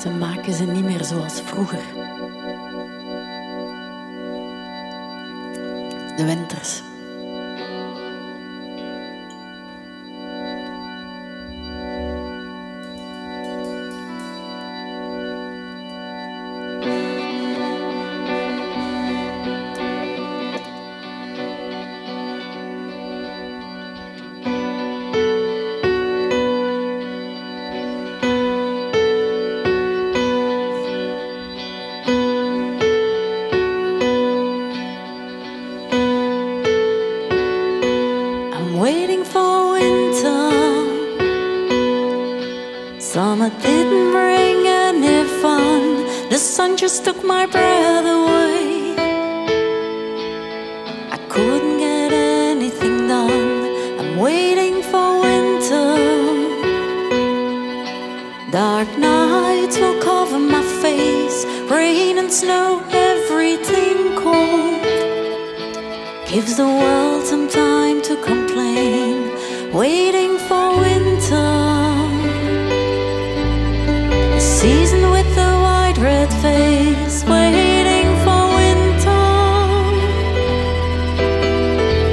Ze maken ze niet meer zoals vroeger. De winters. Waiting for winter. Summer didn't bring any fun. The sun just took my breath away. I couldn't get anything done. I'm waiting for winter. Dark nights will cover my face. Rain and snow, everything cold. Gives the world to. Waiting for winter. The season with the wide red face. Waiting for winter.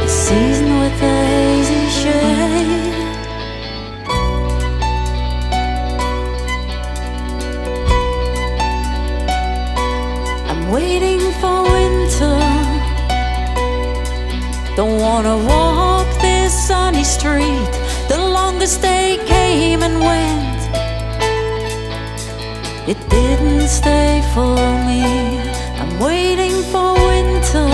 The season with the hazy shade. I'm waiting for winter. Don't wanna walk street. The longest day came and went. It didn't stay for me. I'm waiting for winter.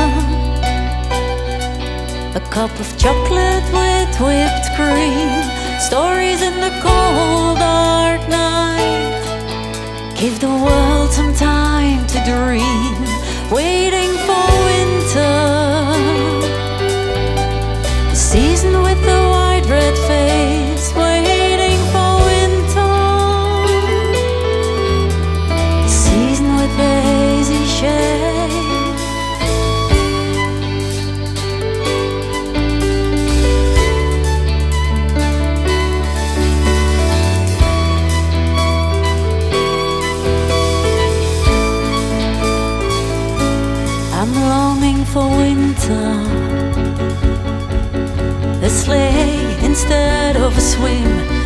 A cup of chocolate with whipped cream. Stories in the cold dark night. Give the world some time to dream. Waiting I'm longing for winter. A sleigh instead of a swim,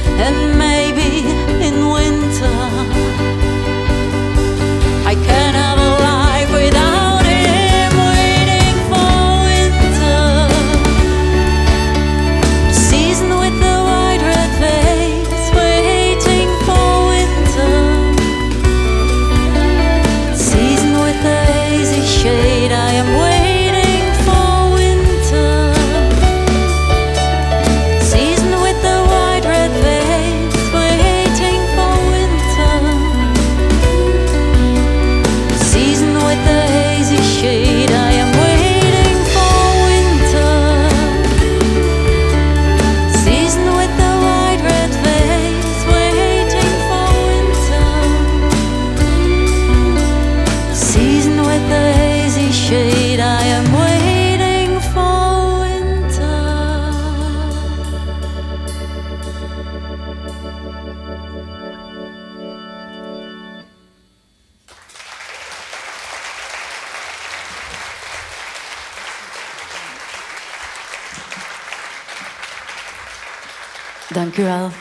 Dank u wel.